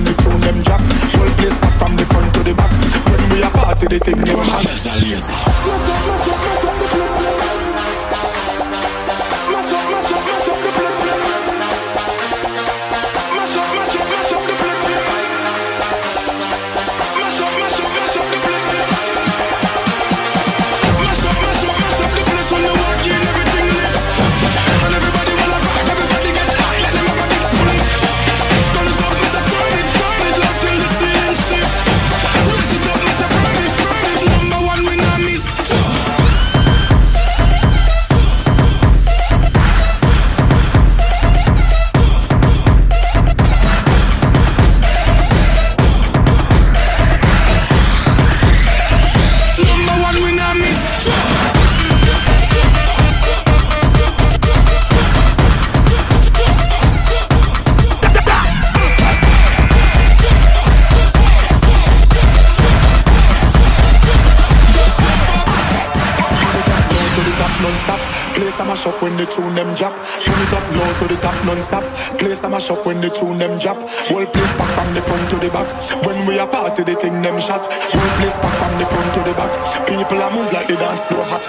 when the tune them drop Whole place back from the front to the back. When we a party the thing them shot A mash up when the tune them drop. Turn it up low to the top non-stop. Place a mash up when the tune them drop. Whole place back from the front to the back. When we a party the thing them shot. Whole place back from the front to the back. People a move like the dance floor hot